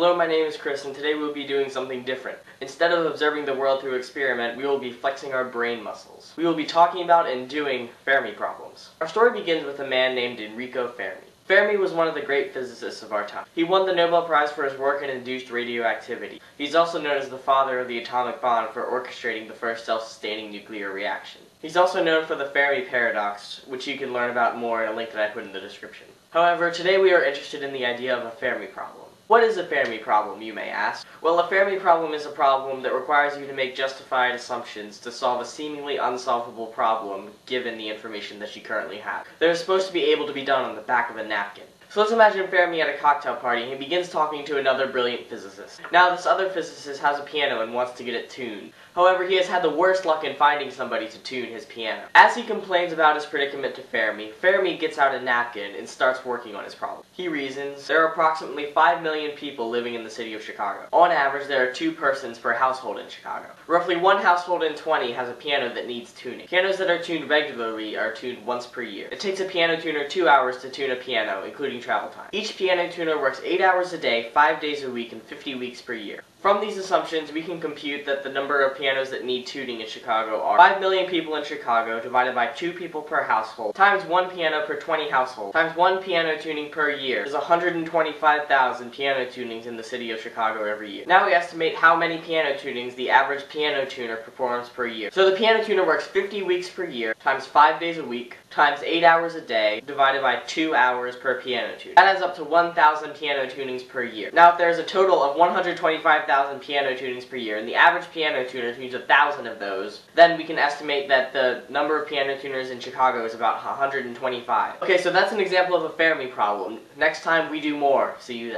Hello, my name is Chris, and today we'll be doing something different. Instead of observing the world through experiment, we will be flexing our brain muscles. We will be talking about and doing Fermi problems. Our story begins with a man named Enrico Fermi. Fermi was one of the great physicists of our time. He won the Nobel Prize for his work in induced radioactivity. He's also known as the father of the atomic bomb for orchestrating the first self-sustaining nuclear reaction. He's also known for the Fermi paradox, which you can learn about more in a link that I put in the description. However, today we are interested in the idea of a Fermi problem. What is a Fermi problem, you may ask? Well, a Fermi problem is a problem that requires you to make justified assumptions to solve a seemingly unsolvable problem given the information that you currently have. They're supposed to be able to be done on the back of a napkin. So let's imagine Fermi at a cocktail party and he begins talking to another brilliant physicist. Now this other physicist has a piano and wants to get it tuned. However, he has had the worst luck in finding somebody to tune his piano. As he complains about his predicament to Fermi, Fermi gets out a napkin and starts working on his problem. He reasons, there are approximately 5 million people living in the city of Chicago. On average, there are two persons per household in Chicago. Roughly one household in 20 has a piano that needs tuning. Pianos that are tuned regularly are tuned once per year. It takes a piano tuner two hours to tune a piano, including travel time. Each piano tuner works 8 hours a day, 5 days a week, and 50 weeks per year. From these assumptions, we can compute that the number of pianos that need tuning in Chicago are 5 million people in Chicago divided by 2 people per household, times 1 piano per 20 households, times 1 piano tuning per year is 125,000 piano tunings in the city of Chicago every year. Now we estimate how many piano tunings the average piano tuner performs per year. So the piano tuner works 50 weeks per year, times 5 days a week, times 8 hours a day, divided by 2 hours per piano tune. That adds up to 1,000 piano tunings per year. Now if there's a total of 125,000 piano tunings per year, and the average piano tuner tunes 1,000 of those, then we can estimate that the number of piano tuners in Chicago is about 125. Okay, so that's an example of a Fermi problem. Next time we do more. See you then.